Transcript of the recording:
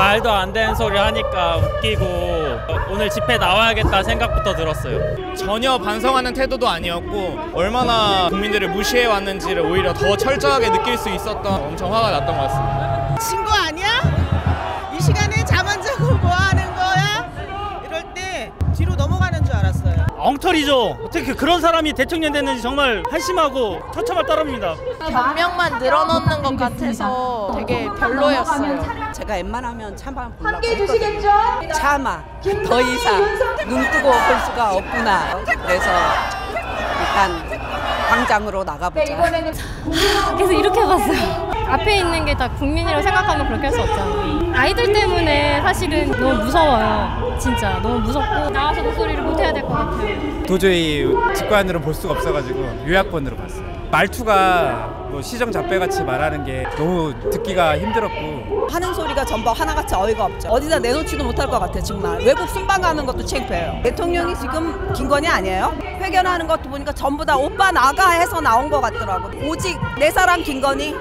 말도 안 되는 소리 하니까 웃기고 오늘 집회 나와야겠다 생각부터 들었어요. 전혀 반성하는 태도도 아니었고 얼마나 국민들을 무시해 왔는지를 오히려 더 철저하게 느낄 수 있었던 엄청 화가 났던 것 같습니다. 친구 아니야? 이 시간에 잠 안 자고 뭐 하는 거야? 이럴 때 뒤로 알았어요. 엉터리죠. 어떻게 그런 사람이 대통령 됐는지 정말 한심하고 처참할 따름입니다. 변명만 늘어놓는 것 같아서 되게 별로였어요. 제가 웬만하면 차마 보려고 했거든요. 차마 더 이상 눈 뜨고 볼 수가 없구나. 그래서 일단 광장으로 나가보자. 그래서 이렇게 봤어요. 앞에 있는 게 다 국민이라고 생각하면 그렇게 할 수 없잖아요. 아이들 때문에 사실은 너무 무서워요. 진짜 너무 무섭고 나와서 목소리를 못 해야 될 것 같아요. 도저히 직관으로 볼 수가 없어가지고 요약본으로 봤어요. 말투가 뭐 시정 잡배같이 말하는 게 너무 듣기가 힘들었고 하는 소리가 전부 하나같이 어이가 없죠. 어디다 내놓지도 못할 것 같아 정말. 외국 순방 가는 것도 창피해요. 대통령이 지금 김건희 아니에요? 회견하는 것도 보니까 전부 다 오빠 나가 해서 나온 것 같더라고. 오직 내 사람 김건희